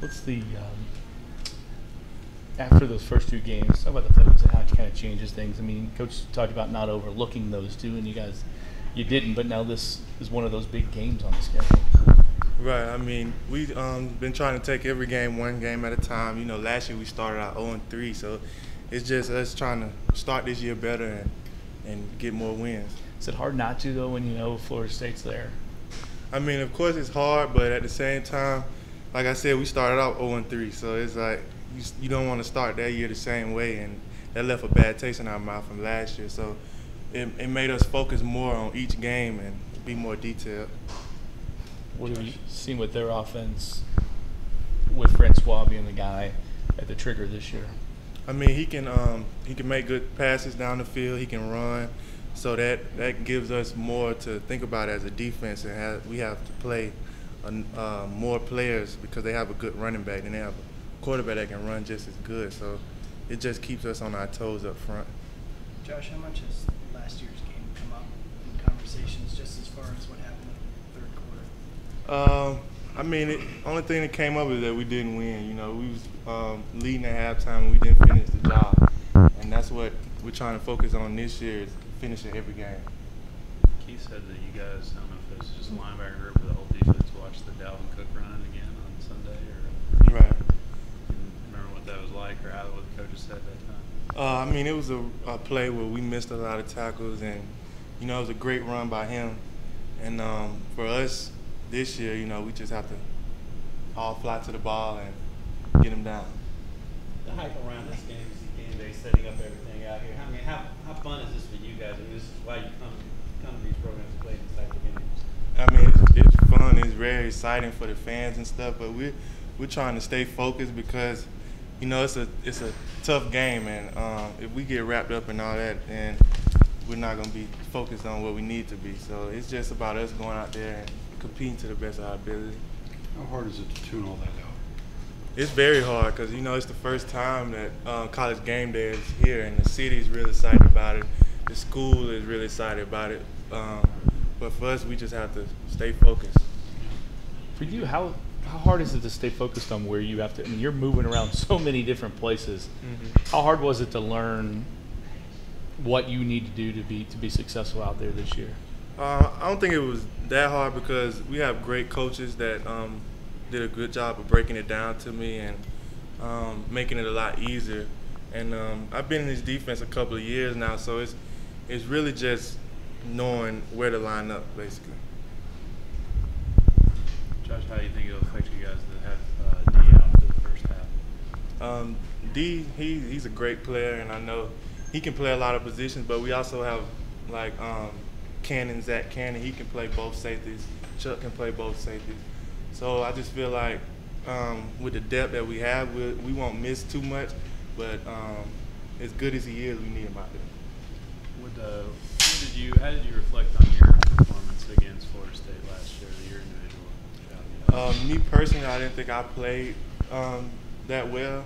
What's the um, after those first two games? Talk about the focus and how it kind of changes things. I mean, coach talked about not overlooking those two, and you guys, you didn't. But now this is one of those big games on the schedule. Right. I mean, we've um, been trying to take every game one game at a time. You know, last year we started out 0 3, so it's just us trying to start this year better and and get more wins. Is it hard not to though when you know Florida State's there? I mean, of course it's hard, but at the same time, like I said, we started out 0 3, so it's like you, you don't want to start that year the same way, and that left a bad taste in our mouth from last year. So it, it made us focus more on each game and be more detailed. What have you seen with their offense with Francois being the guy at the trigger this year? I mean, he can um, he can make good passes down the field. He can run, so that that gives us more to think about as a defense, and have, we have to play uh, more players because they have a good running back and they have a quarterback that can run just as good. So it just keeps us on our toes up front. Josh, how much has last year's game come up in conversations just as far as what happened in the third quarter? Um, I mean, the only thing that came up is that we didn't win. You know, we was um, leading at halftime and we didn't finish the job, and that's what we're trying to focus on this year is finishing every game. Keith said that you guys, I don't know if it was just a linebacker group or the whole defense watched the Dalvin Cook run again on Sunday, or Right. remember what that was like, or how what the coaches said that time. Uh, I mean, it was a, a play where we missed a lot of tackles, and you know, it was a great run by him. And um, for us this year, you know, we just have to all fly to the ball and get him down. The hype around this game is the game day, setting up everything out here. I mean, how, how fun is this for you guys? I mean, this is why you come come to these programs to play these type of games. I mean, it's, it's fun. It's very exciting for the fans and stuff. But we're we're trying to stay focused because, you know, it's a it's a tough game, and um, if we get wrapped up in all that, then we're not gonna be focused on what we need to be. So it's just about us going out there and competing to the best of our ability. How hard is it to tune all that out? It's very hard because you know it's the first time that uh, college game day is here, and the city's really excited about it. The school is really excited about it. Um, but for us, we just have to stay focused. For you, how how hard is it to stay focused on where you have to? I mean, you're moving around so many different places. Mm-hmm. How hard was it to learn what you need to do to be to be successful out there this year? Uh, I don't think it was that hard because we have great coaches that um, did a good job of breaking it down to me and um, making it a lot easier. And um, I've been in this defense a couple of years now, so it's it's really just knowing where to line up, basically. Josh, how do you think it'll affect you guys to have uh, D out for the first half? Um, D, he he's a great player, and I know he can play a lot of positions. But we also have like um, Cannon, Zach Cannon. He can play both safeties. Chuck can play both safeties. So I just feel like um, with the depth that we have, we, we won't miss too much. But um, as good as he is, we need him out there. Would, uh, what did you, how did you reflect on your performance against Florida State last year, your individual? Um, me personally, I didn't think I played um, that well,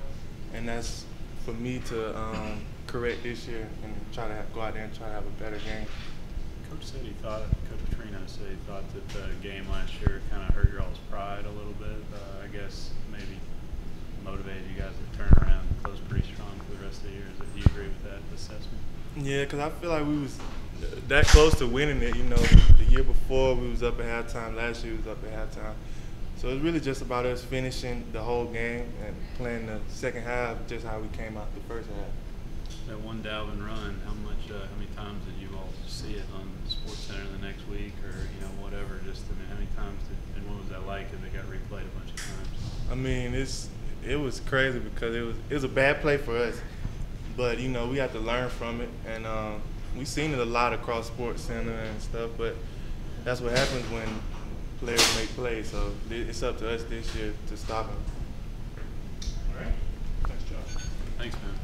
and that's for me to um, correct this year and try to have, go out there and try to have a better game. Coach said he thought, Coach Trino said he thought that the game last year kind of hurt your all's pride a little bit. Uh, I guess maybe motivated you guys to turn around and close pretty strong for the rest of the year. Is it, do you agree with that assessment? Yeah, because I feel like we was that close to winning it. You know, the year before we was up at halftime. Last year we was up at halftime. So it's really just about us finishing the whole game and playing the second half just how we came out the first half. That one Dalvin run, how much, uh, how many times did you all see it on Sports Center the next week, or you know whatever? Just I mean, how many times did, and what was that like? If it got replayed a bunch of times? I mean, it's it was crazy because it was it was a bad play for us, but you know we had to learn from it, and um, we've seen it a lot across Sports Center and stuff. But that's what happens when players make plays. So it's up to us this year to stop them. All right. Thanks, Josh. Thanks, man.